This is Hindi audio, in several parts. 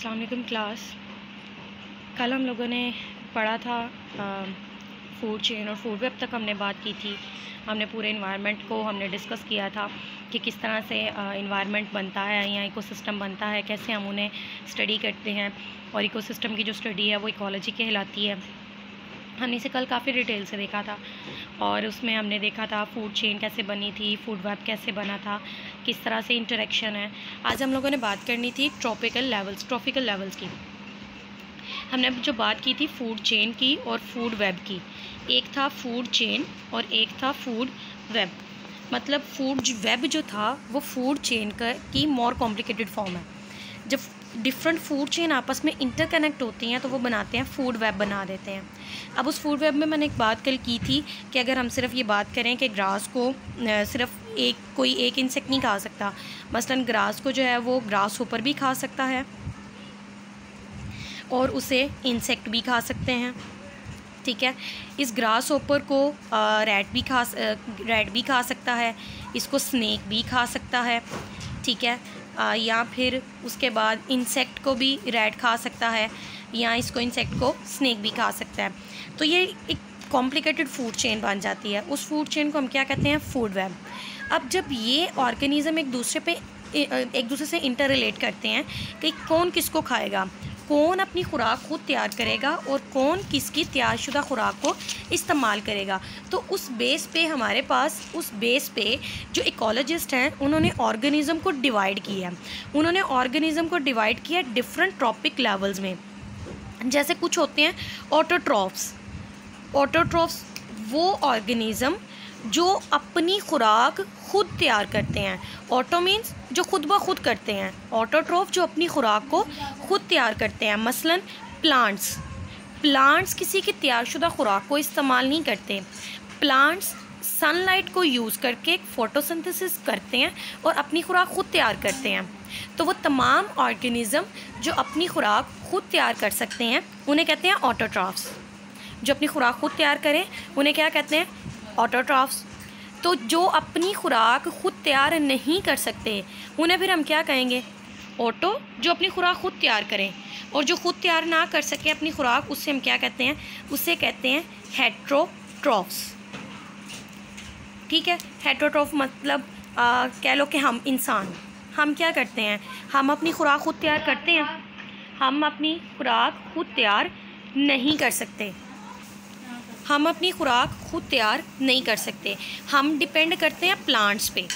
अस्सलाम वालेकुम क्लास कल हम लोगों ने पढ़ा था फ़ूड चेन और फ़ूड वेब तक हमने बात की थी. हमने पूरे इन्वायरमेंट को हमने डिस्कस किया था कि किस तरह से इन्वायरमेंट बनता है, या इकोसिस्टम बनता है, कैसे हम उन्हें स्टडी करते हैं और इकोसिस्टम की जो स्टडी है वो इकोलॉजी कहलाती है. हमने इसे कल काफ़ी डिटेल से देखा था और उसमें हमने देखा था फ़ूड चेन कैसे बनी थी फ़ूड वेब कैसे बना था, किस तरह से इंटरेक्शन है। आज हम लोगों ने बात करनी थी ट्रॉपिकल लेवल्स ट्रॉपिकल लेवल्स की। हमने जो बात की थी फ़ूड चेन की और फ़ूड वेब की, एक था फ़ूड चेन और एक था फ़ूड वेब मतलब फ़ूड वेब जो था, वो फ़ूड चेन का की मोर कॉम्प्लिकेटेड फॉर्म है। जब डिफरेंट फ़ूड चेन आपस में इंटरकनेक्ट होती हैं तो वो बनाते हैं फ़ूड वेब बना देते हैं। अब उस फ़ूड वेब में मैंने एक बात कल की थी कि अगर हम सिर्फ़ ये बात करें कि ग्रास को सिर्फ़ एक, कोई एक इंसेक्ट नहीं खा सकता, मसलन ग्रास को जो है वो ग्रास ऊपर भी खा सकता है और उसे इंसेक्ट भी खा सकते हैं, ठीक है? इस ग्रास ओपर को रेड भी खा रेड भी खा सकता है, इसको स्नैक भी खा सकता है, ठीक है? या फिर उसके बाद इंसेक्ट को भी रेड खा सकता है, या इसको इंसेक्ट को स्नैक भी खा सकता है। तो ये एक कॉम्प्लिकेटेड फ़ूड चेन बन जाती है। उस फ़ूड चेन को हम क्या कहते हैं? फ़ूड वेब अब जब ये ऑर्गेनिज़म एक दूसरे पे एक दूसरे से इंटर रिलेट करते हैं कि कौन किसको खाएगा कौन अपनी खुराक खुद तैयार करेगा और कौन किसकी तैयारशुदा खुराक को इस्तेमाल करेगा। तो उस बेस पे हमारे पास, उस बेस पे जो इकोलॉजिस्ट हैं, उन्होंने ऑर्गेनिज़म को डिवाइड किया उन्होंने ऑर्गेनिज़म को डिवाइड किया डिफरेंट ट्रॉपिक लेवल्स में। जैसे कुछ होते हैं ऑटोट्रॉफ्स ऑटोट्रॉफ्स वो ऑर्गेनिज़म जो अपनी खुराक खुद तैयार करते हैं। ऑटो मीन्स जो खुद ब खुद करते हैं। ऑटोट्रॉफ जो अपनी खुराक को खुद तैयार करते हैं। मसलन प्लांट्स प्लांट्स किसी की तैयारशुदा खुराक को इस्तेमाल नहीं करते। प्लांट्स सनलाइट को यूज़ करके फोटोसिंथेसिस करते हैं और अपनी खुराक खुद तैयार करते हैं। तो वो तमाम ऑर्गेनिज़म जो अपनी खुराक खुद तैयार कर सकते हैं, उन्हें कहते हैं ऑटोट्रॉफ्स जो अपनी खुराक खुद तैयार करें, उन्हें क्या कहते हैं? ऑटोट्रॉफ्स तो जो अपनी खुराक खुद तैयार नहीं कर सकते उन्हें फिर हम क्या कहेंगे? ऑटो जो अपनी खुराक खुद तैयार करें और जो खुद तैयार ना कर सके अपनी खुराक उससे हम क्या कहते हैं? उससे कहते हैं हेट्रोट्रॉफ्स ठीक है? हेट्रोट्रॉफ मतलब आ, कह लो कि हम इंसान। हम क्या करते हैं? हम अपनी खुराक खुद तैयार करते हैं। हम अपनी खुराक खुद तैयार नहीं कर सकते। हम अपनी खुराक खुद तैयार नहीं कर सकते। हम डिपेंड करते हैं प्लांट्स पे।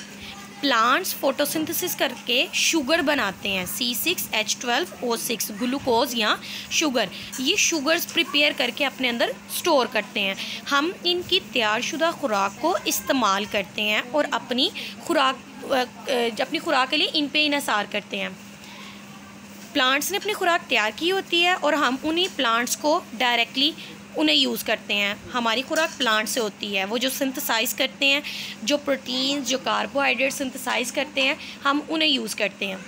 प्लांट्स फोटोसिंथेसिस करके शुगर बनाते हैं। C six H twelve O six glucose या शुगर ये शुगर्स प्रिपेयर करके अपने अंदर स्टोर करते हैं। हम इनकी तैयारशुदा खुराक को इस्तेमाल करते हैं और अपनी खुराक अपनी खुराक के लिए इन पे इसार करते हैं। प्लांट्स ने अपनी खुराक तैयार की होती है और हम उन्हीं प्लांट्स को डायरेक्टली उन्हें यूज़ करते हैं। हमारी खुराक प्लांट से होती है। वो जो सिंथेसाइज करते हैं, जो प्रोटीन्स जो कार्बोहाइड्रेट सिंथेसाइज करते हैं, हम उन्हें यूज़ करते हैं।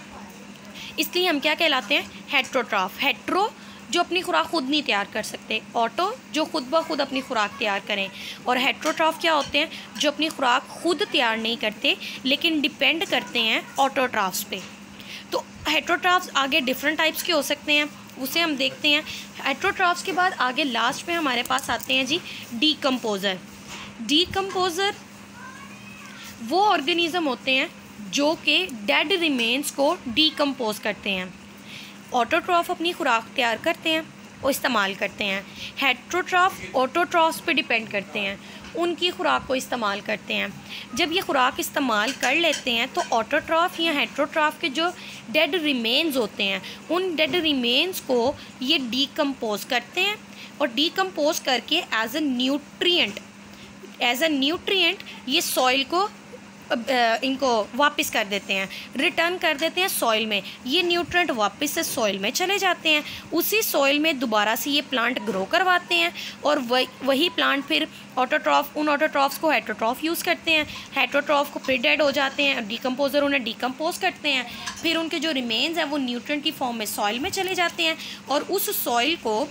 इसलिए हम क्या कहलाते हैं? हेट्रोट्राफ हेट्रो जो अपनी खुराक खुद नहीं तैयार कर सकते। ऑटो जो खुद ब खुद अपनी खुराक तैयार करें। और हेट्रोट्राफ क्या होते हैं? जो अपनी खुराक खुद तैयार नहीं करते, लेकिन डिपेंड करते हैं ऑटोट्राफ्स पे। तो हेट्रोट्राफ्स आगे डिफरेंट टाइप्स के हो सकते हैं। उसे हम देखते हैं। एट्रोट्राफ्स के बाद आगे लास्ट में हमारे पास आते हैं जी डीकम्पोज़र डीकम्पोज़र वो ऑर्गेनिज़म होते हैं जो कि डेड रिमेन्स को डीकम्पोज करते हैं। ऑटोट्रॉफ अपनी खुराक तैयार करते हैं। और इस्तेमाल करते हैं। हेट्रोट्रॉफ, ऑटोट्रॉफ्स पे डिपेंड करते हैं। उनकी खुराक को इस्तेमाल करते हैं। जब ये खुराक इस्तेमाल कर लेते हैं तो ऑटोट्रॉफ या हेट्रोट्रॉफ के जो डेड रिमेन्स होते हैं, उन डेड रिमेन्स को ये डीकम्पोज करते हैं और डीकम्पोज करके as a nutrient, as a nutrient ये सॉइल को इनको वापस कर देते हैं। रिटर्न कर देते हैं सॉइल में। ये न्यूट्रेंट वापस से सॉइल में चले जाते हैं। उसी सॉइल में दोबारा से ये प्लांट ग्रो करवाते हैं और वही वही प्लांट फिर ऑटोट्रॉफ, उन ऑटोट्रॉफ्स को हेट्रोट्रॉफ यूज़ करते हैं। हेट्रोट्रॉफ को फिर डेड हो जाते हैं, डिकम्पोजर उन्हें डिकम्पोज करते हैं। फिर उनके जो रिमेन्स हैं वो न्यूट्रेंट की फॉर्म में सॉइल में चले जाते हैं और उस सॉइल को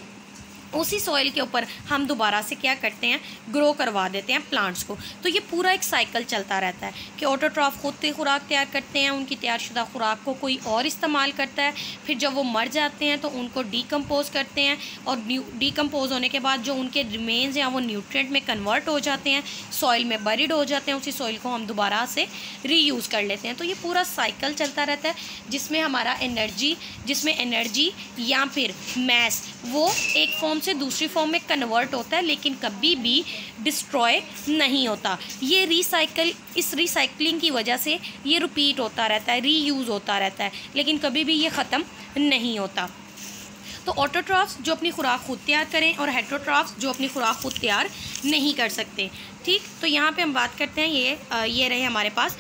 उसी सॉइल के ऊपर हम दोबारा से क्या करते हैं? ग्रो करवा देते हैं प्लांट्स को। तो ये पूरा एक साइकिल चलता रहता है कि ऑटोट्रॉफ खुद की खुराक तैयार करते हैं, उनकी तैयारशुदा खुराक को कोई और इस्तेमाल करता है। फिर जब वो मर जाते हैं तो उनको डीकम्पोज करते हैं और डीकम्पोज होने के बाद जो उनके रिमेन्स हैं, वो न्यूट्रेंट में कन्वर्ट हो जाते हैं सॉइल में बरिड हो जाते हैं, उसी सॉइल को हम दोबारा से रीयूज़ कर लेते हैं। तो ये पूरा साइकिल चलता रहता है, जिसमें हमारा एनर्जी जिसमें एनर्जी या फिर मैस वो एक फॉर्म से दूसरी फॉर्म में कन्वर्ट होता है, लेकिन कभी भी डिस्ट्रॉय नहीं होता। ये रिसाइकल इस रिसाइकलिंग की वजह से ये रिपीट होता रहता है रीयूज़ होता रहता है, लेकिन कभी भी ये ख़त्म नहीं होता। तो ऑटोट्राफ्स जो अपनी खुराक खुद तैयार करें और हेट्रोट्राफ्स जो अपनी खुराक खुद तैयार नहीं कर सकते। ठीक? तो यहाँ पे हम बात करते हैं, ये ये रहे हमारे पास।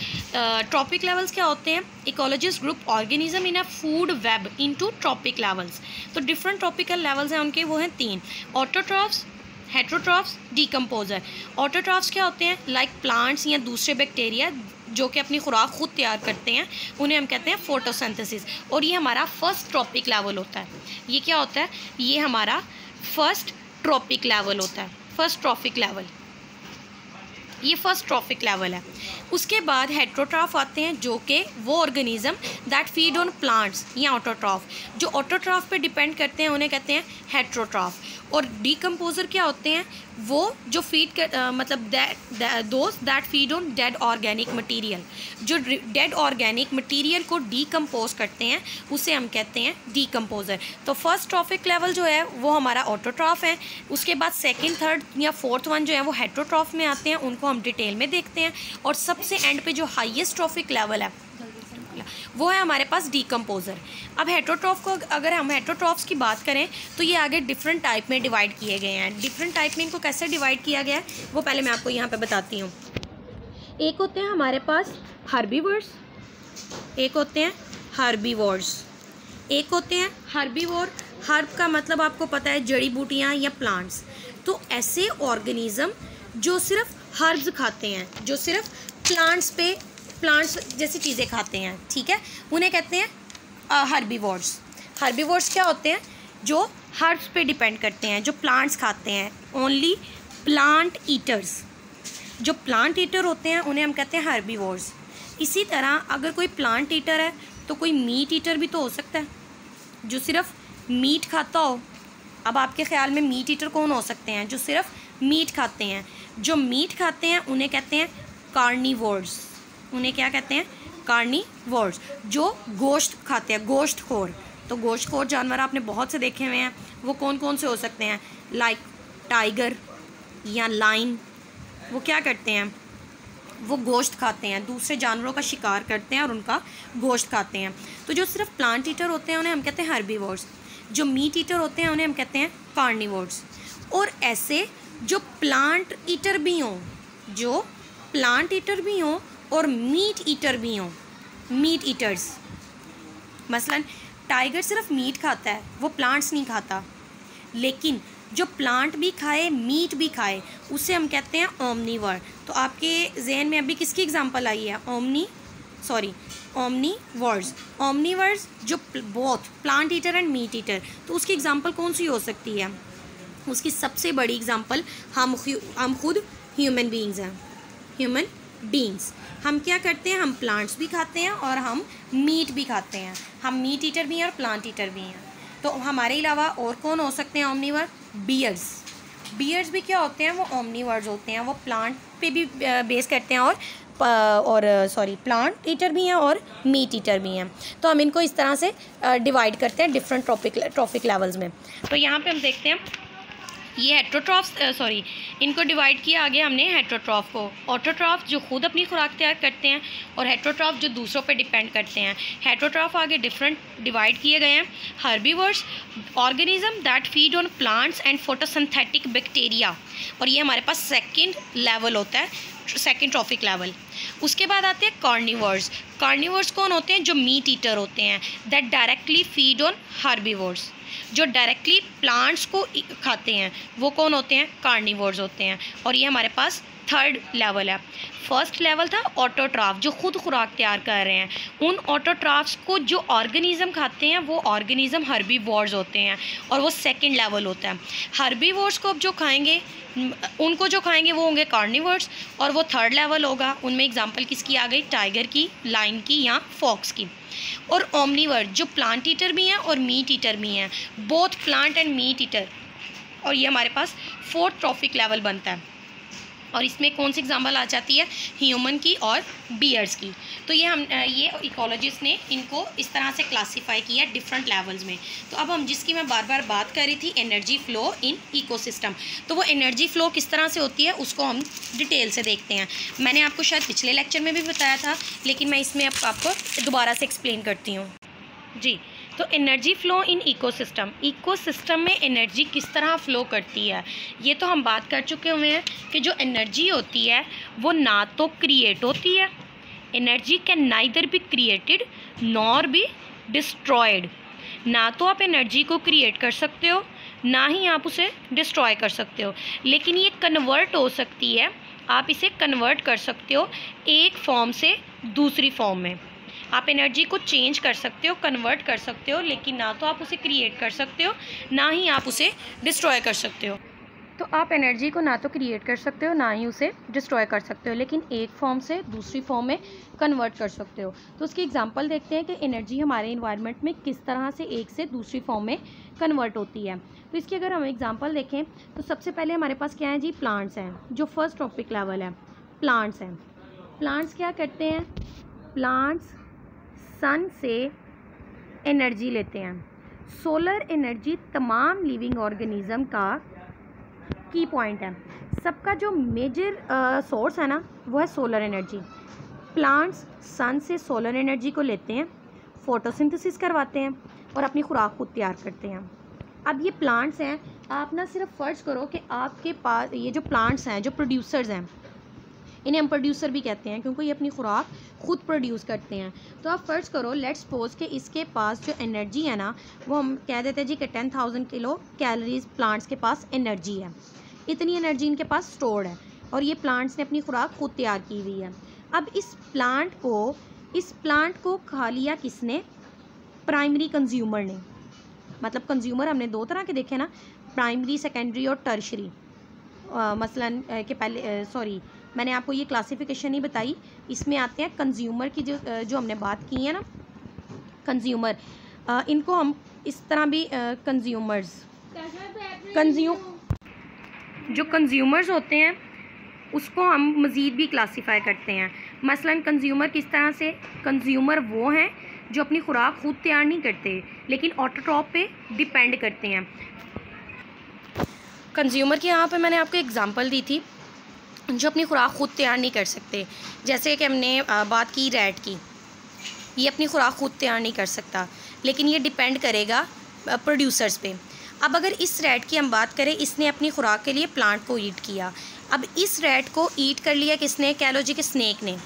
ट्रॉपिक लेवल्स क्या होते हैं? Ecologist group organism in a food web into trophic levels तो डिफरेंट ट्रॉपिकल लेवल्स हैं उनके, वो हैं तीन। ऑटोट्रॉफ्स हेट्रोट्रॉफ्स डीकम्पोजर ऑटोट्रॉफ्स क्या होते हैं? लाइक like प्लांट्स या दूसरे बैक्टीरिया जो कि अपनी खुराक खुद तैयार करते हैं, उन्हें हम कहते हैं फोटोसिंथेसिस और ये हमारा फ़र्स्ट ट्रॉपिक लेवल होता है. ये क्या होता है? ये हमारा फ़र्स्ट ट्रॉपिक लेवल होता है. फ़र्स्ट ट्रॉपिक लेवल ये फ़र्स्ट ट्रॉफिक लेवल है. उसके बाद हेट्रोट्राफ आते हैं, जो कि वो organism that feed on plants या ऑटोट्राफ जो ऑटोट्राफ पे डिपेंड करते हैं, उन्हें कहते हैं हेट्रोट्राफ और डीकम्पोजर क्या होते हैं? वो जो फ़ीड कर आ, मतलब दोस्त that feed on dead organic material जो डेड ऑर्गेनिक मटेरियल को डीकम्पोज करते हैं उसे हम कहते हैं डीकम्पोजर तो फ़र्स्ट ट्रॉफिक लेवल जो है वो हमारा ऑटोट्रॉफ है. उसके बाद सेकेंड थर्ड या फोर्थ वन जो है वो हेट्रोट्रॉफ में आते हैं. उनको हम डिटेल में देखते हैं. और सबसे एंड पे जो हाइएस्ट ट्रॉफिक लेवल है वो है हमारे पास डीकम्पोज़र अब हेट्रोट्रॉफ को अगर हम हेट्रोट्रॉफ्स की बात करें तो ये आगे डिफरेंट टाइप में डिवाइड किए गए हैं। डिफरेंट टाइप में इनको कैसे डिवाइड किया गया है, वो पहले मैं आपको यहाँ पर बताती हूँ। एक होते हैं हमारे पास हर्बीवर्स एक होते हैं हर्बीवोर्स एक होते हैं हर्बीवोर हर्ब का मतलब आपको पता है जड़ी बूटियाँ या प्लांट्स तो ऐसे ऑर्गेनिज़म जो सिर्फ़ हर्ब्स खाते हैं, जो सिर्फ़ प्लांट्स पे प्लांट्स जैसी चीज़ें खाते हैं, ठीक है? उन्हें कहते हैं हर्बी हर्बीवोर्स हर्बीवोर्स क्या होते हैं? जो हर्ब्स पे डिपेंड करते हैं, जो प्लांट्स खाते हैं. ओनली प्लांट ईटर्स जो प्लांट ईटर होते हैं, उन्हें हम कहते हैं हर्बीवोर्स इसी तरह अगर कोई प्लांट ईटर है तो कोई मीट ईटर भी तो हो सकता है. जो सिर्फ़ मीट खाता हो, अब आपके ख्याल में मीट ईटर कौन हो सकते हैं? जो सिर्फ़ मीट खाते हैं. जो मीट खाते हैं, उन्हें कहते हैं कार्निवोर्स उन्हें क्या कहते हैं? कार्निवोर्स जो गोश्त खाते हैं गोश्त खोर तो गोश्त खोर जानवर आपने बहुत से देखे हुए हैं। वो कौन कौन से हो सकते हैं? लाइक टाइगर या लाइन वो क्या करते हैं? वो गोश्त खाते हैं। दूसरे जानवरों का शिकार करते हैं और उनका गोश्त खाते हैं। तो जो सिर्फ़ प्लांट ईटर होते हैं, उन्हें हम कहते हैं हर्बीवोर्स जो मीट ईटर होते हैं, उन्हें हम कहते हैं कार्निवोर्स और ऐसे जो प्लांट ईटर भी हों, जो प्लांट ईटर भी हों और मीट ईटर भी हों। मीट ईटर्स मसलन टाइगर सिर्फ़ मीट खाता है, वो प्लांट्स नहीं खाता। लेकिन जो प्लांट भी खाए मीट भी खाए, उसे हम कहते हैं ओमनीवर तो आपके जहन में अभी किसकी एग्जांपल आई है? Omni sorry omnivores omnivores जो both plant eater and meat eater तो उसकी एग्जांपल कौन सी हो सकती है? उसकी सबसे बड़ी एग्जांपल हम हम खुद ह्यूमन बींग्स हैं। ह्यूमन बींग्स हम क्या करते हैं? हम प्लांट्स भी खाते हैं और हम मीट भी खाते हैं। हम मीट ईटर भी हैं और प्लांट ईटर भी हैं। तो हमारे अलावा और कौन हो सकते हैं ओमनीवर बियर्स बियर्स भी क्या होते हैं? वो ओमनीवर्स होते हैं। वो प्लांट पे भी बेस करते हैं और और सॉरी प्लांट ईटर भी हैं और मीट ईटर भी हैं। तो हम इनको इस तरह से डिवाइड करते हैं डिफरेंट ट्रॉपिक ट्रॉपिक लेवल्स में। तो यहाँ पे हम देखते हैं ये हेट्रोट्रॉफ सॉरी इनको डिवाइड किया आगे हमने हेट्रोट्रॉफ को। ऑटोट्रॉफ जो खुद अपनी खुराक तैयार करते हैं और हेट्रोट्रॉफ जो दूसरों पे डिपेंड करते हैं। हेट्रोट्रॉफ आगे डिफरेंट डिवाइड किए गए हैं। Herbivores organism that feed on plants and photosynthetic bacteria और ये हमारे पास सेकेंड लेवल होता है सेकेंड ट्रॉफिक लेवल उसके बाद आते हैं कार्निवर्स कार्निवर्स कौन होते हैं? जो मीट ईटर होते हैं that directly feed on herbivores जो डायरेक्टली प्लांट्स को खाते हैं, वो कौन होते हैं? कार्निवर्स होते हैं। और ये हमारे पास थर्ड लेवल है। फ़र्स्ट लेवल था ऑटोट्राफ जो खुद खुराक तैयार कर रहे हैं। उन ऑटोट्राफ्स को जो ऑर्गेनिज्म खाते हैं, वो ऑर्गेनिज्म हर्बी होते हैं और वो सेकंड लेवल होता है। हर्बी को अब जो खाएँगे, उनको जो खाएँगे वो होंगे कार्निवर्स और वो थर्ड लेवल होगा। उनमें एग्जांपल किसकी आ गई? टाइगर की लाइन की या फॉक्स की। और ओमनीवर्ड जो प्लांट ईटर भी हैं और मीट ईटर भी हैं। Both plant and meat eater और ये हमारे पास फोर्थ ट्रॉफिक लेवल बनता है। और इसमें कौन सी एग्ज़ाम्पल आ जाती है? ह्यूमन की और बियर्स की। तो ये हम ये इकोलॉजिस्ट ने इनको इस तरह से क्लासीफाई किया डिफरेंट लेवल्स में। तो अब हम, जिसकी मैं बार बार बात कर रही थी एनर्जी फ़्लो इन इकोसिस्टम तो वो एनर्जी फ़्लो किस तरह से होती है, उसको हम डिटेल से देखते हैं। मैंने आपको शायद पिछले लेक्चर में भी बताया था, लेकिन मैं इसमें अब आपको दोबारा से एक्सप्लेन करती हूँ। जी। तो energy flow in ecosystem ecosystem में एनर्जी किस तरह फ़्लो करती है? ये तो हम बात कर चुके हुए हैं कि जो एनर्जी होती है, वो ना तो क्रिएट होती है। Energy can neither be created nor be destroyed ना तो आप एनर्जी को क्रिएट कर सकते हो, ना ही आप उसे डिस्ट्रॉय कर सकते हो। लेकिन ये कन्वर्ट हो सकती है, आप इसे कन्वर्ट कर सकते हो एक फॉर्म से दूसरी फॉर्म में। आप एनर्जी को चेंज कर सकते हो कन्वर्ट कर सकते हो, लेकिन ना तो आप उसे क्रिएट कर सकते हो, ना ही आप उसे डिस्ट्रॉय कर सकते हो। तो आप एनर्जी को ना तो क्रिएट कर सकते हो, ना ही उसे डिस्ट्रॉय कर सकते हो, लेकिन एक फॉर्म से दूसरी फॉर्म में कन्वर्ट कर सकते हो। तो उसकी एग्जांपल देखते हैं कि एनर्जी हमारे इन्वायरमेंट में किस तरह से एक से दूसरी फॉर्म में कन्वर्ट होती है। तो इसकी अगर हम एग्जांपल देखें तो सबसे पहले हमारे पास क्या है जी? प्लांट्स हैं, जो फ़र्स्ट टॉपिक लेवल है प्लांट्स हैं। प्लांट्स क्या करते हैं? प्लांट्स सन से एनर्जी लेते हैं। सोलर एनर्जी तमाम लिविंग ऑर्गेनिज़म का की पॉइंट है। सबका जो मेजर सोर्स है ना, वो है सोलर एनर्जी प्लांट्स सन से सोलर एनर्जी को लेते हैं फोटोसिंथेसिस करवाते हैं और अपनी खुराक खुद तैयार करते हैं। अब ये प्लांट्स हैं, आप ना सिर्फ़ फ़र्ज़ करो कि आपके पास, ये जो प्लांट्स हैं, जो प्रोड्यूसर्स हैं इन्हें हम प्रोड्यूसर भी कहते हैं, क्योंकि ये अपनी खुराक खुद प्रोड्यूस करते हैं। तो आप फ़र्ज़ करो लेट्स सपोज़ कि इसके पास जो एनर्जी है ना, वो हम कह देते हैं जी कि ten thousand kilo calories plants के पास एनर्जी है। इतनी एनर्जी इनके पास स्टोर्ड है, और ये प्लांट्स ने अपनी खुराक खुद तैयार की हुई है। अब इस प्लांट को, इस प्लांट को खा लिया किसने? प्राइमरी कंज्यूमर ने। मतलब कंज्यूमर हमने दो तरह के देखे ना प्राइमरी सेकेंडरी और टर्शरी मसलन के पहले सॉरी मैंने आपको ये क्लासिफिकेशन ही बताई। इसमें आते हैं कंज्यूमर की जो जो हमने बात की है ना। कंज्यूमर इनको हम इस तरह भी कंज्यूमर्स कंज्यूम जो कंज्यूमर्स होते हैं, उसको हम मज़ीद भी क्लासीफाई करते हैं। मसलन कंज्यूमर किस तरह से? कंज्यूमर वो हैं जो अपनी खुराक खुद तैयार नहीं करते, लेकिन ऑटोटॉप पे डिपेंड करते हैं। कंज्यूमर के यहाँ पे मैंने आपको एग्ज़ाम्पल दी थी। जो अपनी खुराक खुद तैयार नहीं कर सकते। जैसे कि हमने बात की रैट की। ये अपनी खुराक खुद तैयार नहीं कर सकता, लेकिन ये डिपेंड करेगा प्रोड्यूसर्स पे। अब अगर इस रैट की हम बात करें, इसने अपनी खुराक के लिए प्लांट को ईट किया। अब इस रैट को ईट कर लिया किसने? कह कैलोजी के स्नैक ने।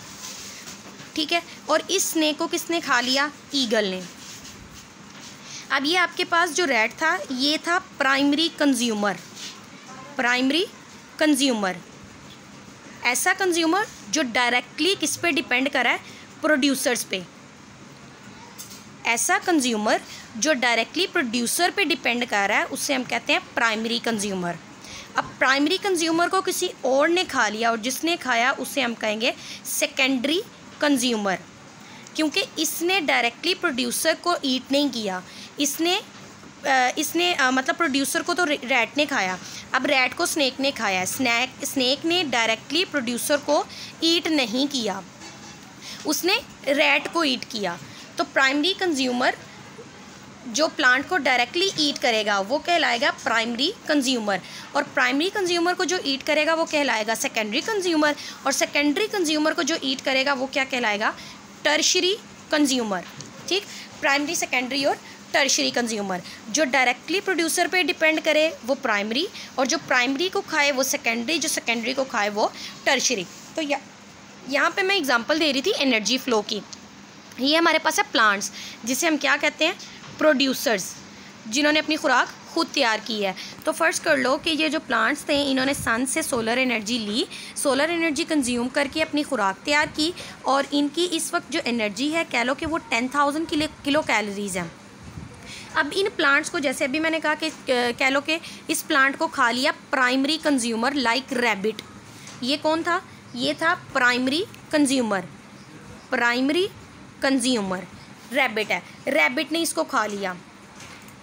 ठीक है? और इस स्नैक को किसने खा लिया? ईगल ने। अब ये आपके पास जो रेड था, ये था प्राइमरी कंज्यूमर प्राइमरी कंज्यूमर ऐसा कंज्यूमर जो डायरेक्टली किस पे डिपेंड करा है? प्रोड्यूसर्स पे। ऐसा कंज्यूमर जो डायरेक्टली प्रोड्यूसर पे डिपेंड कर रहा है उससे हम कहते हैं प्राइमरी कंज्यूमर अब प्राइमरी कंज्यूमर को किसी और ने खा लिया और जिसने खाया, उसे हम कहेंगे सेकेंडरी कंज्यूमर क्योंकि इसने डायरेक्टली प्रोड्यूसर को ईट नहीं किया। इसने इसने मतलब प्रोड्यूसर को तो रैट ने खाया। अब रैट को स्नैक ने खाया। स्नैक स्नैक ने डायरेक्टली प्रोड्यूसर को ईट नहीं किया। उसने रैट को ईट किया। तो प्राइमरी कंज्यूमर जो प्लांट को डायरेक्टली ईट करेगा, वो कहलाएगा प्राइमरी कंज्यूमर और प्राइमरी कंज्यूमर को जो ईट करेगा, वो कहलाएगा सेकेंडरी कंज्यूमर और सेकेंडरी कंज्यूमर को जो ईट करेगा, वो क्या कहलाएगा? टर्शरी कंज्यूमर ठीक? प्राइमरी सेकेंडरी और टर्शरी कंज्यूमर, जो डायरेक्टली प्रोड्यूसर पे डिपेंड करे, वो प्राइमरी और जो प्राइमरी को खाए, वो सेकेंडरी जो सेकेंडरी को खाए, वो टर्शरी तो यहाँ पे मैं एग्जांपल दे रही थी एनर्जी फ्लो की। ये हमारे पास है प्लांट्स जिसे हम क्या कहते हैं? प्रोड्यूसर्स जिन्होंने अपनी खुराक खुद तैयार की है। तो फ़र्स्ट कर लो कि ये जो प्लांट्स थे, इन्होंने सन से सोलर एनर्जी ली। सोलर एनर्जी कंज्यूम करके अपनी खुराक तैयार की, और इनकी इस वक्त जो एनर्जी है, कह लो कि वो टेन थाउज़ेंड किलो कैलोरीज़ हैं। अब इन प्लांट्स को, जैसे अभी मैंने कहा कि कह लो कि इस प्लांट को खा लिया प्राइमरी कंज्यूमर लाइक रैबिट ये कौन था? ये था primary consumer primary consumer rabbit है। रैबिट ने इसको खा लिया।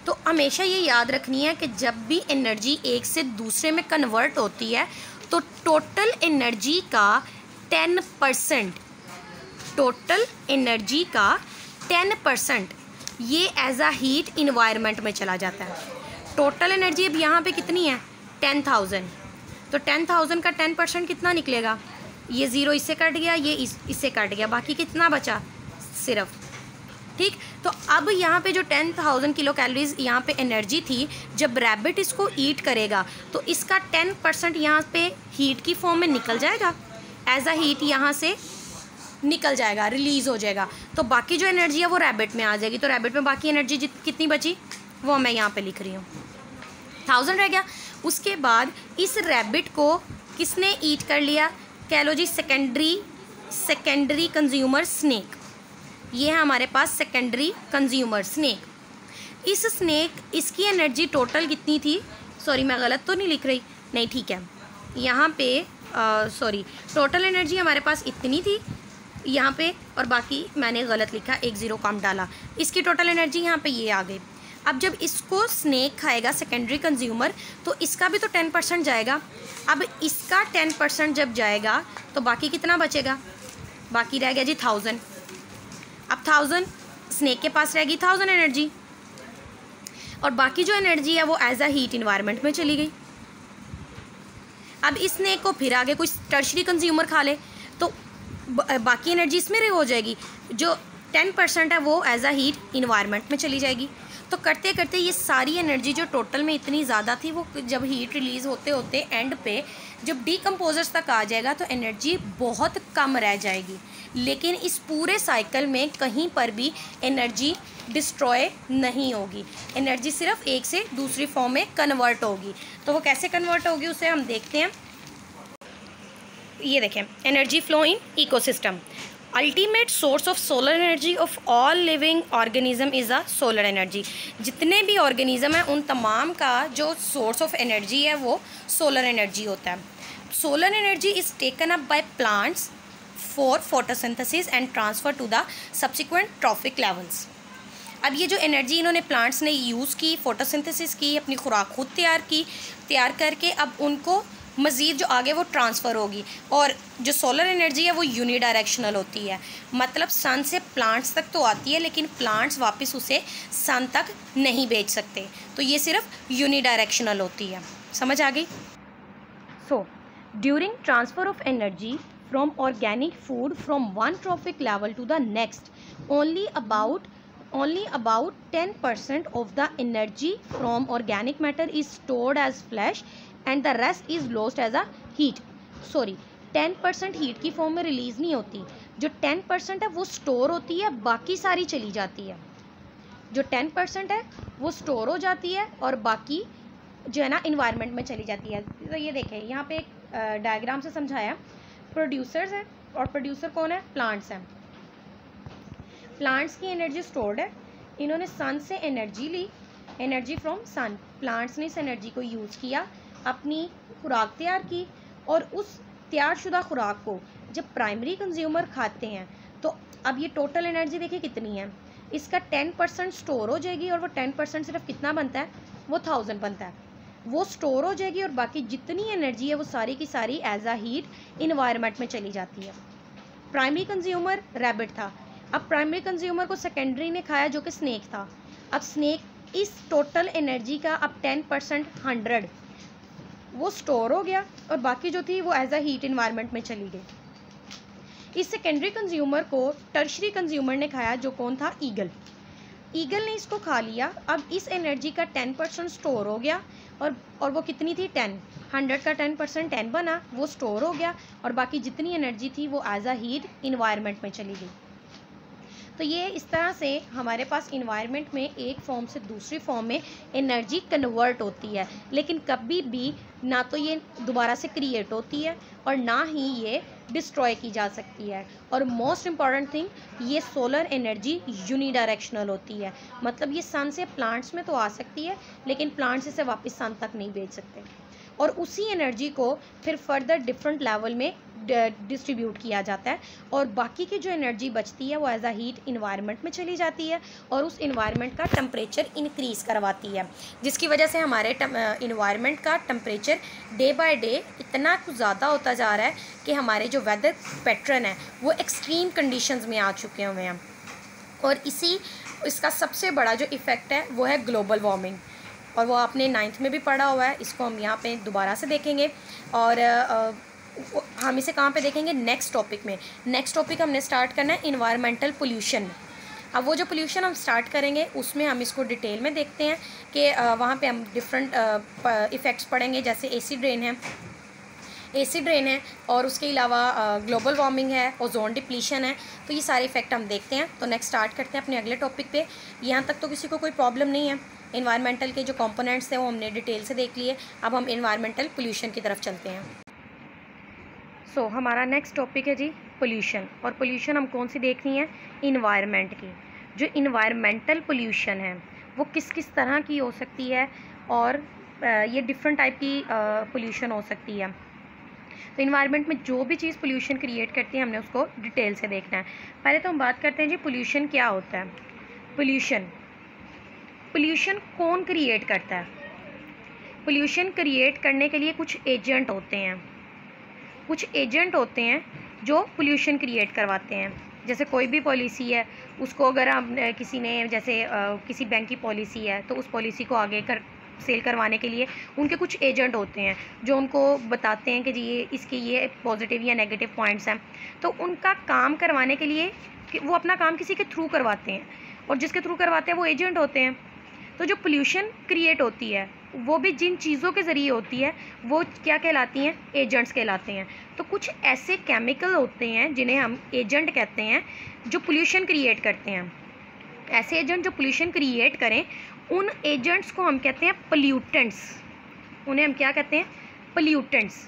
तो हमेशा ये याद रखनी है कि जब भी एनर्जी एक से दूसरे में कन्वर्ट होती है तो टोटल एनर्जी का टेन परसेंट टोटल एनर्जी का टेन परसेंट ये एज आ हीट इन्वायरमेंट में चला जाता है। टोटल एनर्जी अब यहाँ पे कितनी है? टेन थाउज़ेंड तो टेन थाउज़ेंड का टेन परसेंट कितना निकलेगा? ये ज़ीरो इससे कट गया, ये इस, इससे कट गया। बाकी कितना बचा? सिर्फ़। ठीक? तो अब यहाँ पे जो टेन थाउज़ेंड किलो कैलोरीज यहाँ पे एनर्जी थी, जब रैबिट इसको ईट करेगा तो इसका टेन परसेंट यहाँ पे हीट की फॉर्म में निकल जाएगा। एज अ हीट यहाँ से निकल जाएगा रिलीज़ हो जाएगा। तो बाकी जो एनर्जी है वो रैबिट में आ जाएगी। तो रैबिट में बाकी एनर्जी कितनी बची? वो मैं यहाँ पे लिख रही हूँ। थाउज़ेंड रह गया। उसके बाद इस रैबिट को किसने ईट कर लिया? कह लो जी सेकेंडरी सेकेंडरी कंज्यूमर स्नेक ये है हमारे पास सेकेंडरी कंज्यूमर स्नेक इस स्नैक इसकी एनर्जी टोटल कितनी थी? सॉरी मैं गलत तो नहीं लिख रही। नहीं, ठीक है। यहाँ पे सॉरी टोटल एनर्जी हमारे पास इतनी थी यहाँ पे और बाकी मैंने गलत लिखा, एक ज़ीरो कम डाला। इसकी टोटल एनर्जी यहाँ पे ये आ गई। अब जब इसको स्नैक खाएगा सेकेंडरी कंज्यूमर तो इसका भी तो टेन परसेंट जाएगा। अब इसका टेन परसेंट जब जाएगा तो बाकी कितना बचेगा? बाकी रह गया जी थाउज़ेंड अब थाउज़ेंड स्नैक के पास रहेगी थाउज़ेंड एनर्जी और बाकी जो एनर्जी है, वो एज अ हीट इन्वायरमेंट में चली गई। अब इस स्नैक को फिर आगे कोई टर्शरी कंज्यूमर खा ले। बाकी एनर्जी इसमें रे हो जाएगी। जो टेन परसेंट है वो एज अ हीट इन्वायरमेंट में चली जाएगी। तो करते करते ये सारी एनर्जी जो टोटल में इतनी ज़्यादा थी, वो जब हीट रिलीज़ होते होते एंड पे जब डीकम्पोजर्स तक आ जाएगा तो एनर्जी बहुत कम रह जाएगी। लेकिन इस पूरे साइकिल में कहीं पर भी एनर्जी डिस्ट्रॉय नहीं होगी। एनर्जी सिर्फ़ एक से दूसरी फॉर्म में कन्वर्ट होगी। तो वो कैसे कन्वर्ट होगी, उसे हम देखते हैं। ये देखें energy flow in ecosystem ultimate source of solar energy of all living organism is a solar energy जितने भी ऑर्गेनिज्म हैं, उन तमाम का जो सोर्स ऑफ़ एनर्जी है, वो सोलर एनर्जी होता है. Solar energy is taken up by plants for photosynthesis and transfer to the subsequent trophic levels अब ये जो एनर्जी इन्होंने प्लांट्स ने यूज़ की फोटोसिंथेसिस की, अपनी खुराक खुद तैयार की, तैयार करके अब उनको मज़ीद जो आगे वो ट्रांसफ़र होगी और जो सोलर एनर्जी है वो यूनी डायरेक्शनल होती है। मतलब सन से प्लांट्स तक तो आती है, लेकिन प्लांट्स वापस उसे सन तक नहीं बेच सकते। तो ये सिर्फ़ यूनी डायरेक्शनल होती है। समझ आ गई? So during transfer of energy from organic food from one trophic level to the next, only about only about 10% of the energy from organic matter is stored as flash and the rest is lost as a heat sorry 10% heat की फॉर्म में रिलीज़ नहीं होती। जो 10% है, वो स्टोर होती है, बाकी सारी चली जाती है। जो 10% है, वो स्टोर हो जाती है और बाकी जो है ना इन्वायरमेंट में चली जाती है। तो ये देखें, यहाँ पे एक डायग्राम से समझाया। प्रोड्यूसर्स हैं और प्रोड्यूसर कौन है? प्लांट्स हैं। प्लांट्स की एनर्जी स्टोर्ड है। इन्होंने सन से एनर्जी ली। एनर्जी फ्रॉम सन प्लांट्स ने इस एनर्जी को यूज़ किया। अपनी खुराक तैयार की और उस तैयार शुदा खुराक को जब प्राइमरी कंज्यूमर खाते हैं तो अब ये टोटल एनर्जी देखिए कितनी है। इसका टेन परसेंट स्टोर हो जाएगी और वो टेन परसेंट सिर्फ़ कितना बनता है? वो थाउज़ेंड बनता है। वो स्टोर हो जाएगी और बाकी जितनी एनर्जी है, वो सारी की सारी एज आ हीट इन्वायरमेंट में चली जाती है। प्राइमरी कंज्यूमर रैबिट था। अब प्राइमरी कंज्यूमर को सेकेंडरी ने खाया जो कि स्नैक था। अब स्नैक इस टोटल एनर्जी का अब टेन परसेंट हंड्रेड वो स्टोर हो गया और बाकी जो थी वो एज आ हीट इन्वायरमेंट में चली गई। इस सेकेंडरी कंज्यूमर को टर्शरी कंज्यूमर ने खाया जो कौन था? ईगल ईगल ने इसको खा लिया। अब इस एनर्जी का टेन परसेंट स्टोर हो गया और और वो कितनी थी? टेन हंड्रेड का टेन परसेंट टेन बना, वो स्टोर हो गया और बाकी जितनी एनर्जी थी वो एज अ हीट इन्वायरमेंट में चली गई। तो ये इस तरह से हमारे पास इन्वायरमेंट में एक फॉर्म से दूसरी फॉर्म में एनर्जी कन्वर्ट होती है। लेकिन कभी भी ना तो ये दोबारा से क्रिएट होती है और ना ही ये डिस्ट्रॉय की जा सकती है। और मोस्ट इंपॉर्टेंट थिंग ये सोलर एनर्जी यूनिडायरेक्शनल होती है। मतलब ये सन से प्लांट्स में तो आ सकती है, लेकिन प्लांट्स इसे वापस सन तक नहीं भेज सकते। और उसी एनर्जी को फिर फर्दर डिफरेंट लेवल में डिस्ट्रीब्यूट किया जाता है। और बाकी की जो एनर्जी बचती है, वो एज अ हीट इन्वायरमेंट में चली जाती है और उस इन्वायरमेंट का टम्परेचर इंक्रीज़ करवाती है। जिसकी वजह से हमारे इन्वायरमेंट का टम्परेचर डे बाय डे इतना कुछ ज़्यादा होता जा रहा है कि हमारे जो वेदर पैटर्न है, वो एक्सट्रीम कंडीशंस में आ चुके हुए हैं। और इसी, इसका सबसे बड़ा जो इफ़ेक्ट है, वो है ग्लोबल वार्मिंग और वो आपने नाइन्थ में भी पढ़ा हुआ है, इसको हम यहाँ पे दोबारा से देखेंगे। और हम इसे कहाँ पे देखेंगे? नेक्स्ट टॉपिक में। नेक्स्ट टॉपिक हमने स्टार्ट करना है इन्वायरमेंटल पोल्यूशन अब वो जो पोल्यूशन हम स्टार्ट करेंगे, उसमें हम इसको डिटेल में देखते हैं कि वहाँ पे हम डिफरेंट इफ़ेक्ट्स पढ़ेंगे, जैसे एसी ड्रेन है। एसी ड्रेन है और उसके अलावा ग्लोबल वार्मिंग है ओजोन डिप्लीशन है। तो ये सारे इफ़ेक्ट हम देखते हैं। तो नेक्स्ट स्टार्ट करते हैं अपने अगले टॉपिक पे। यहाँ तक तो किसी को कोई प्रॉब्लम नहीं है। इन्वायरमेंटल के जो कंपोनेंट्स थे वो हमने डिटेल से देख लिए। अब हम इन्वायरमेंटल पोल्यूशन की तरफ़ चलते हैं। सो so, हमारा नेक्स्ट टॉपिक है जी पोल्यूशन और पोल्यूशन हम कौन सी देखनी है? इन्वायरमेंट की। जो इन्वायरमेंटल पोल्यूशन है वो किस किस तरह की हो सकती है? और ये डिफरेंट टाइप की पोल्यूशन हो सकती है। तो इन्वायरमेंट में जो भी चीज़ पोल्यूशन क्रिएट करती है हमने उसको डिटेल से देखना है। पहले तो हम बात करते हैं जी पोल्यूशन क्या होता है? पोल्यूशन पोल्यूशन कौन क्रिएट करता है? पोल्यूशन क्रिएट करने के लिए कुछ एजेंट होते हैं। कुछ एजेंट होते हैं जो पोल्यूशन क्रिएट करवाते हैं। जैसे कोई भी पॉलिसी है उसको अगर हम किसी ने जैसे आ, किसी बैंक की पॉलिसी है तो उस पॉलिसी को आगे कर सेल करवाने के लिए उनके कुछ एजेंट होते हैं जो उनको बताते हैं कि जी ये इसके ये पॉजिटिव या नेगेटिव पॉइंट्स हैं। तो उनका काम करवाने के लिए कि वो अपना काम किसी के थ्रू करवाते हैं। और जिसके थ्रू करवाते हैं वो एजेंट होते हैं। तो जो पोल्यूशन क्रिएट होती है, वो भी जिन चीज़ों के ज़रिए होती है, वो क्या कहलाती हैं? एजेंट्स कहलाते हैं। तो कुछ ऐसे केमिकल होते हैं, जिन्हें हम एजेंट कहते हैं, जो पोल्यूशन क्रिएट करते हैं। ऐसे एजेंट जो पोल्यूशन क्रिएट करें, उन एजेंट्स को हम कहते हैं पोल्यूटेंट्स उन्हें हम क्या कहते हैं? पोल्यूटेंट्स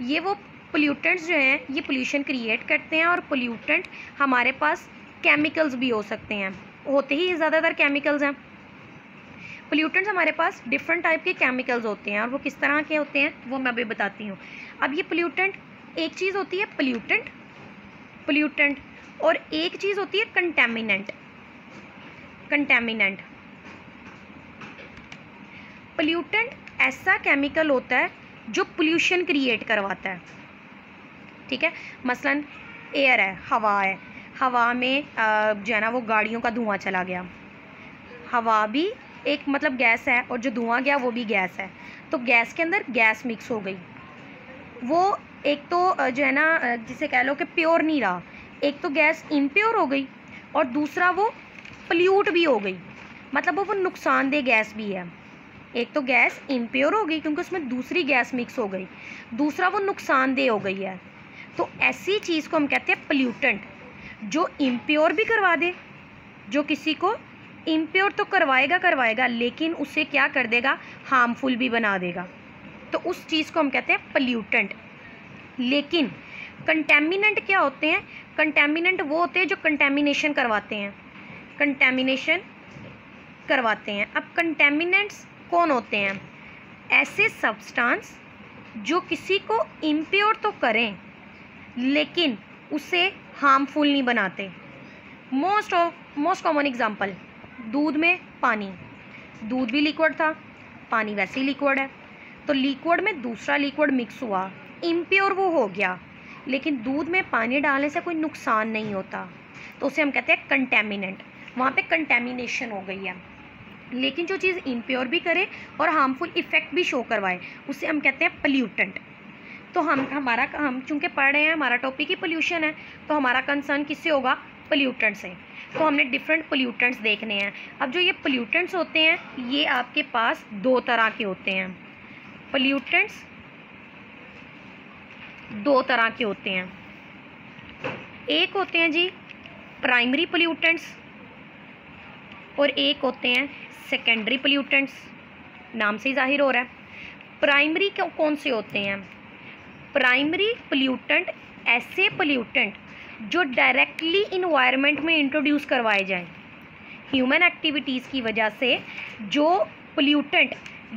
ये वो पोल्यूटेंट्स जो हैं, ये पोल्यूशन क्रिएट करते हैं और पोल्यूटेंट हमारे पास केमिकल्स भी हो सकते हैं। होते ही ज़्यादातर केमिकल्स हैं। पोल्यूटेंट्स हमारे पास डिफरेंट टाइप के केमिकल्स होते हैं और वो किस तरह के होते हैं, वो मैं अभी बताती हूँ। अब ये पोल्यूटेंट एक चीज़ होती है पोल्यूटेंट पोल्यूटेंट और एक चीज़ होती है कंटेमिनेंट कंटेमिनेंट पोल्यूटेंट ऐसा केमिकल होता है जो पोल्यूशन क्रिएट करवाता है। ठीक है? मसलन एयर है, हवा है। हवा में जो है ना, वो गाड़ियों का धुआँ चला गया। हवा भी एक मतलब गैस है और जो धुआँ गया वो भी गैस है। तो गैस के अंदर गैस मिक्स हो गई। वो एक तो जो है ना जिसे कह लो कि प्योर नहीं रहा। एक तो गैस इम्प्योर हो गई और दूसरा वो पल्यूट भी हो गई। मतलब वो नुकसानदेह गैस भी है। एक तो गैस इम्प्योर हो गई क्योंकि उसमें दूसरी गैस मिक्स हो गई। दूसरा वो नुकसानदेह हो गई है। तो ऐसी चीज़ को हम कहते हैं पल्यूटेंट जो इम्प्योर भी करवा दे, जो किसी को इम्प्योर तो करवाएगा करवाएगा, लेकिन उसे क्या कर देगा? हार्मफुल भी बना देगा। तो उस चीज़ को हम कहते हैं पल्यूटेंट लेकिन कंटेमिनेंट क्या होते हैं? कंटेमिनेंट वो होते हैं जो कंटेमिनेशन करवाते हैं। कंटेमिनेशन करवाते हैं। अब कंटेमिनेंट्स कौन होते हैं? ऐसे सब्सटेंस जो किसी को इम्प्योर तो करें, लेकिन उसे हार्मफुल नहीं बनाते। Most of most common example दूध में पानी। दूध भी लिक्विड था, पानी वैसे ही लिक्विड है। तो लिक्विड में दूसरा लिक्विड मिक्स हुआ इम्प्योर वो हो गया। लेकिन दूध में पानी डालने से कोई नुकसान नहीं होता। तो उसे हम कहते हैं कंटेमिनेंट वहाँ पे कंटेमिनेशन हो गई है। लेकिन जो चीज़ इम्प्योर भी करे और हार्मफुल इफ़ेक्ट भी शो करवाए, उसे हम कहते हैं पल्यूटेंट तो हम, हमारा, हम चूँकि पढ़ रहे हैं, हमारा टॉपिक ही पोल्यूशन है तो हमारा कंसर्न किससे होगा? पल्यूटेंट से। तो हमने डिफरेंट पोल्यूटेंट्स देखने हैं। अब जो ये पोल्यूटेंट्स होते हैं, ये आपके पास दो तरह के होते हैं। पोल्यूटेंट्स दो तरह के होते हैं। एक होते हैं जी प्राइमरी पोल्यूटेंट्स और एक होते हैं सेकेंडरी पोल्यूटेंट्स नाम से ही ज़ाहिर हो रहा है। प्राइमरी कौन से होते हैं? प्राइमरी पोल्यूटेंट ऐसे पोल्यूटेंट जो डायरेक्टली इन्वायरमेंट में इंट्रोड्यूस करवाए जाएँ। ह्यूमन एक्टिविटीज़ की वजह से जो पोल्यूटेंट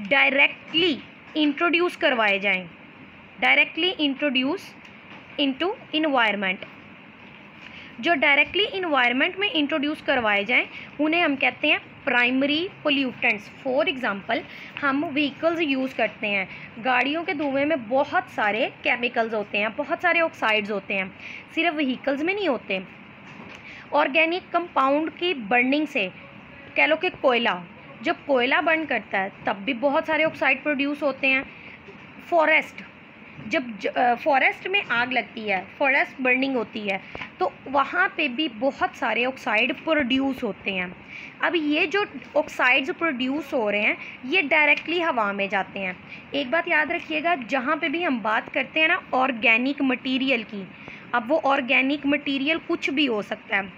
डायरेक्टली इंट्रोड्यूस करवाए जाएँ। डायरेक्टली इंट्रोड्यूस इनटू इन्वायरमेंट जो डायरेक्टली इन्वायरमेंट में इंट्रोड्यूस करवाए जाएँ, उन्हें हम कहते हैं प्राइमरी पोल्यूटेंट्स फॉर एग्ज़ाम्पल हम व्हीकल्स यूज़ करते हैं। गाड़ियों के धुएँ में बहुत सारे केमिकल्स होते हैं, बहुत सारे ऑक्साइड्स होते हैं। सिर्फ़ व्हीकल्स में नहीं होते। ऑर्गेनिक कंपाउंड की बर्निंग से, कह लो कि कोयला, जब कोयला बर्न करता है, तब भी बहुत सारे ऑक्साइड प्रोड्यूस होते हैं। फॉरेस्ट जब फॉरेस्ट में आग लगती है फॉरेस्ट बर्निंग होती है तो वहाँ पे भी बहुत सारे ऑक्साइड प्रोड्यूस होते हैं। अब ये जो ऑक्साइड्स प्रोड्यूस हो रहे हैं, ये डायरेक्टली हवा में जाते हैं। एक बात याद रखिएगा, जहाँ पे भी हम बात करते हैं ना ऑर्गेनिक मटेरियल की, अब वो ऑर्गेनिक मटेरियल कुछ भी हो सकता है।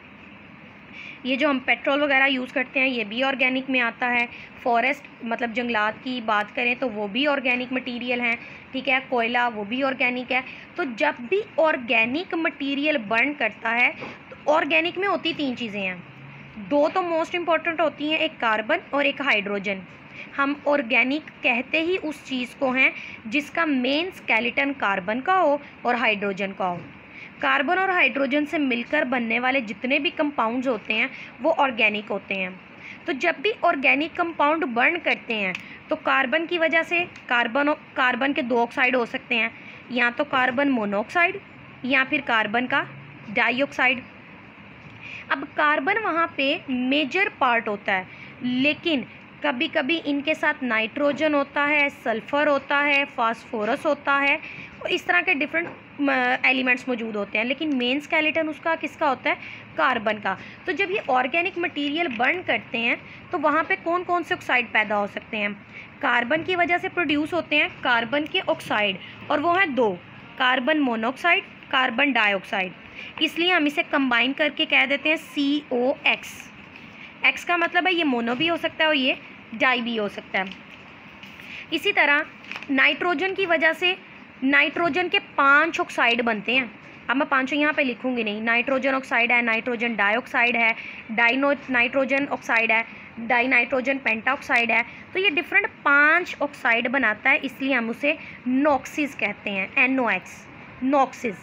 ये जो हम पेट्रोल वगैरह यूज़ करते हैं, ये भी ऑर्गेनिक में आता है। फॉरेस्ट मतलब जंगलात की बात करें तो वो भी ऑर्गेनिक मटेरियल हैं, ठीक है? कोयला वो भी ऑर्गेनिक है। तो जब भी ऑर्गेनिक मटेरियल बर्न करता है तो ऑर्गेनिक में होती तीन चीज़ें हैं। दो तो मोस्ट इंपॉर्टेंट होती हैं, एक कार्बन और एक हाइड्रोजन। हम ऑर्गेनिक कहते ही उस चीज़ को हैं जिसका मेन स्केलेटन कार्बन का हो और हाइड्रोजन का हो। कार्बन और हाइड्रोजन से मिलकर बनने वाले जितने भी कंपाउंड्स होते हैं, वो ऑर्गेनिक होते हैं। तो जब भी ऑर्गेनिक कंपाउंड बर्न करते हैं तो कार्बन की वजह से कार्बन कार्बन के दो ऑक्साइड हो सकते हैं। या तो कार्बन मोनोऑक्साइड या फिर कार्बन का डाइऑक्साइड अब कार्बन वहाँ पे मेजर पार्ट होता है, लेकिन कभी कभी इनके साथ नाइट्रोजन होता है सल्फ़र होता है फास्फोरस होता है, और इस तरह के डिफरेंट एलिमेंट्स मौजूद होते हैं, लेकिन मेन स्केलेटन उसका किसका होता है? कार्बन का। तो जब ये ऑर्गेनिक मटेरियल बर्न करते हैं तो वहाँ पे कौन कौन से ऑक्साइड पैदा हो सकते हैं? कार्बन की वजह से प्रोड्यूस होते हैं कार्बन के ऑक्साइड और वो हैं दो कार्बन मोनोऑक्साइड कार्बन डाइऑक्साइड इसलिए हम इसे कंबाइन करके कह देते हैं सी ओ एक्स एक्स का मतलब है ये मोनो भी हो सकता है और ये डाई भी हो सकता है। इसी तरह नाइट्रोजन की वजह से नाइट्रोजन के पाँच ऑक्साइड बनते हैं। अब मैं पाँचों यहाँ पे लिखूँगी नहीं। नाइट्रोजन ऑक्साइड है, नाइट्रोजन डाइऑक्साइड है डाइनो नाइट्रोजन ऑक्साइड है डाई नाइट्रोजन पेंटाऑक्साइड है। तो ये डिफरेंट पाँच ऑक्साइड बनाता है, इसलिए हम उसे नॉक्सिस कहते हैं N O X NOx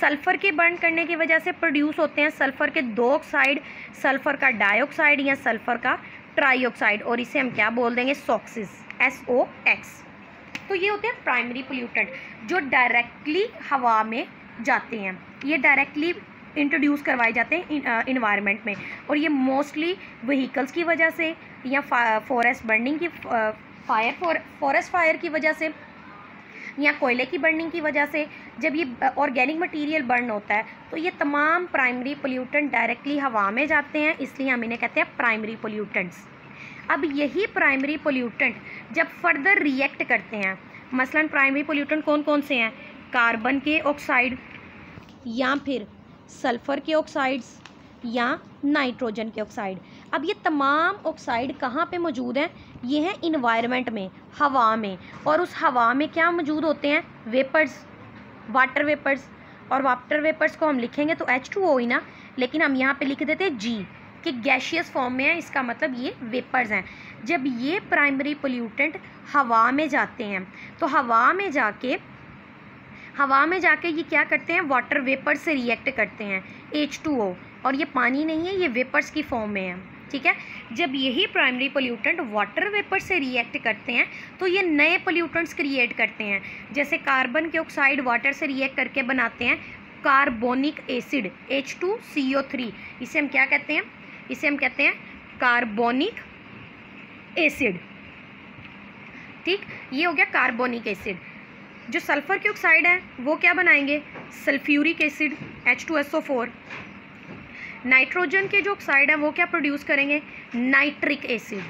sulphur के बर्न करने की वजह से प्रोड्यूस होते हैं सल्फ़र के दो ऑक्साइड सल्फ़र का डाइऑक्साइड या सल्फ़र का ट्राईऑक्साइड और इसे हम क्या बोल देंगे? सॉक्सिस एस ओ एक्स तो ये होते हैं प्राइमरी पोल्यूटेंट जो डायरेक्टली हवा में जाते हैं। ये डायरेक्टली इंट्रोड्यूस करवाए जाते हैं इन्वायरमेंट में। और ये मोस्टली व्हीकल्स की वजह से या फॉरेस्ट बर्निंग की फायर फॉरेस्ट फायर की वजह से या कोयले की बर्निंग की वजह से जब ये ऑर्गेनिक मटेरियल बर्न होता है तो ये तमाम प्राइमरी पोल्यूटेंट डायरेक्टली हवा में जाते हैं, इसलिए हम इन्हें कहते हैं प्राइमरी पोल्यूटेंट्स अब यही प्राइमरी पोल्यूटेंट जब फर्दर रिएक्ट करते हैं। मसलन प्राइमरी पोल्यूटेंट कौन कौन से हैं? कार्बन के ऑक्साइड या फिर सल्फ़र के ऑक्साइड्स या नाइट्रोजन के ऑक्साइड अब ये तमाम ऑक्साइड कहाँ पे मौजूद हैं? ये हैं इन्वायरमेंट में, हवा में। और उस हवा में क्या मौजूद होते हैं? वेपर्स वाटर वेपर्स और वाटर वेपर्स को हम लिखेंगे तो एच टू ओ ही ना? लेकिन हम यहाँ पे लिख देते हैं जी कि गैशियस फॉर्म में है, इसका मतलब ये वेपर्स हैं। जब ये प्राइमरी पोल्यूटेंट हवा में जाते हैं तो हवा में जाके, हवा में जाके ये क्या करते हैं? वाटर वेपर से रिएक्ट करते हैं एच टू ओ और ये पानी नहीं है, ये वेपर्स की फॉर्म में है, ठीक है? जब यही प्राइमरी पोल्यूटेंट वाटर वेपर से रिएक्ट करते हैं तो ये नए पोल्यूटेंट्स क्रिएट करते हैं। जैसे कार्बन के ऑक्साइड वाटर से रिएक्ट करके बनाते हैं carbonic acid H two C O three इसे हम क्या कहते हैं? इसे हम कहते हैं कार्बोनिक एसिड। ठीक, ये हो गया कार्बोनिक एसिड। जो सल्फ़र के ऑक्साइड है, वो क्या बनाएँगे? Sulphuric acid H two S O four nitrogen के जो ऑक्साइड है, वो क्या प्रोड्यूस करेंगे? Nitric acid.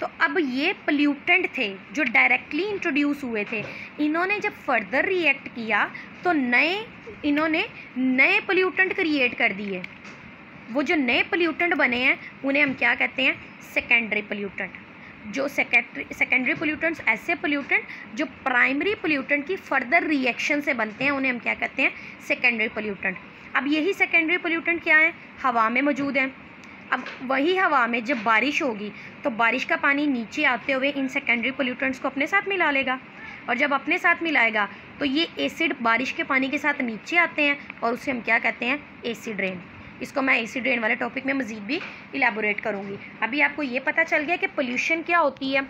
तो अब ये पोल्यूटेंट थे, जो डायरेक्टली इंट्रोड्यूस हुए थे। इन्होंने जब फर्दर रिएक्ट किया तो नए, इन्होंने नए पोल्यूटेंट क्रिएट कर दिए। वो जो नए पोल्यूटेंट बने हैं, उन्हें हम क्या कहते हैं? सेकेंडरी पोल्यूटेंट जो सेकेंडरी सेकेंडरी पोल्यूटेंट्स ऐसे पोल्यूटेंट जो प्राइमरी पोल्यूटेंट की फर्दर रिएक्शन से बनते हैं, उन्हें हम क्या कहते हैं? सेकेंडरी पोल्यूटेंट अब यही सेकेंडरी पोल्यूटेंट क्या है? हवा में मौजूद हैं. अब वही हवा में जब बारिश होगी तो बारिश का पानी नीचे आते हुए इन सेकेंडरी पोल्यूटेंट्स को अपने साथ मिला लेगा. और जब अपने साथ मिलाएगा तो ये एसिड बारिश के पानी के साथ नीचे आते हैं, और उसे हम क्या कहते हैं? एसिड रेन इसको मैं एसिड रेन वाले टॉपिक में मज़ीद भी इलेबोरेट करूँगी। अभी आपको ये पता चल गया कि पोल्यूशन क्या होती है।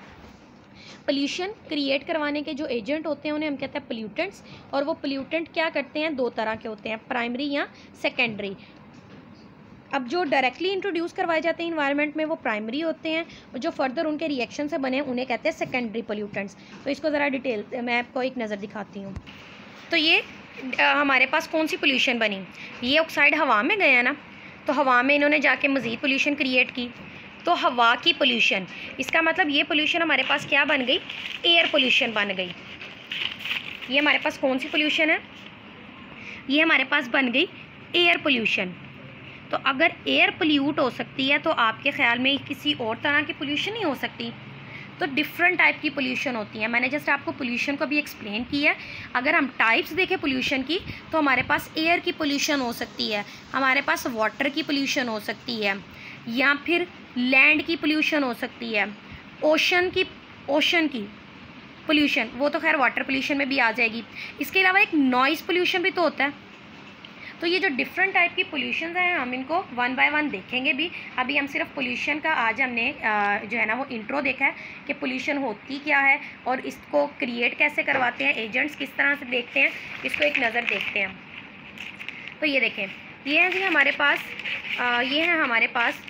पोल्यूशन क्रिएट करवाने के जो एजेंट होते हैं, उन्हें हम कहते हैं पोल्यूटेंट्स और वो पोल्यूटेंट क्या करते हैं? दो तरह के होते हैं प्राइमरी या सेकेंडरी अब जो डायरेक्टली इंट्रोड्यूस करवाए जाते हैं इन्वायरमेंट में, वो प्राइमरी होते हैं, और जो फर्दर उनके रिएक्शन से बने, उन्हें कहते हैं सेकेंडरी पोल्यूटेंट्स तो इसको ज़रा डिटेल मैं आपको एक नज़र दिखाती हूँ। तो ये हमारे पास कौन सी पोल्यूशन बनी? ये ऑक्साइड हवा में गया ना तो हवा में इन्होंने जाके मज़ीद पोल्यूशन क्रिएट की। तो हवा की पोल्यूशन इसका मतलब ये पोल्यूशन हमारे पास क्या बन गई? एयर पोल्यूशन बन गई। ये हमारे पास कौन सी पोल्यूशन है? ये हमारे पास बन गई एयर पोल्यूशन तो अगर एयर पोल्यूट हो सकती है तो आपके ख्याल में किसी और तरह की पोल्यूशन नहीं हो सकती। तो डिफरेंट टाइप की पोल्यूशन होती है। मैंने जस्ट आपको पोल्यूशन को भी एक्सप्लेन किया है। अगर हम टाइप्स देखें पोल्यूशन की तो हमारे पास एयर की पोल्यूशन हो सकती है, हमारे पास वाटर की पोल्यूशन हो सकती है, या फिर लैंड की पोल्यूशन हो सकती है। ओशन की ओशन की पोल्यूशन वो तो खैर वाटर पोल्यूशन में भी आ जाएगी। इसके अलावा एक नॉइज़ पोल्यूशन भी तो होता है। तो ये जो डिफरेंट टाइप की पोल्यूशन हैं, हम इनको वन बाय वन देखेंगे भी। अभी हम सिर्फ़ पोल्यूशन का आज हमने जो है ना, वो इंट्रो देखा है कि पोल्यूशन होती क्या है और इसको क्रिएट कैसे करवाते हैं एजेंट्स किस तरह से देखते हैं, इसको एक नज़र देखते हैं तो ये देखें, ये है जी हमारे पास ये है हमारे पास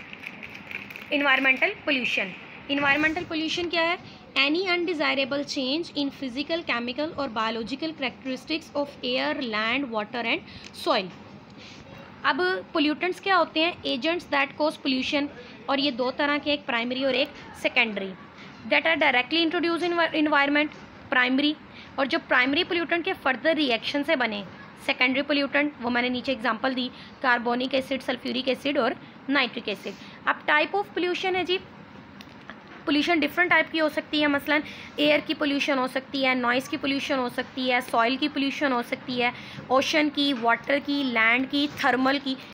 इन्वायरमेंटल पोल्यूशन इन्वायरमेंटल पोल्यूशन क्या है? Any undesirable change in physical chemical और biological characteristics of air land water and soil अब पोल्यूटेंट्स क्या होते हैं? एजेंट्स दैट कोज पोल्यूशन और ये दो तरह के एक प्राइमरी और एक secondary that are directly introduce in environment primary और जो प्राइमरी पोल्यूटेंट के फर्दर रिएक्शन से बने सेकेंडरी पोल्यूटेंट वो मैंने नीचे एग्जांपल दी कार्बोनिक एसिड सल्फ्यूरिक एसिड और नाइट्रिक एसिड अब टाइप ऑफ़ पोल्यूशन है जी पोल्यूशन डिफरेंट टाइप की हो सकती है, मसलन एयर की पोल्यूशन हो सकती है नॉइज़ की पोल्यूशन हो सकती है सॉइल की पोल्यूशन हो सकती है ओशन की वाटर की लैंड की थर्मल की।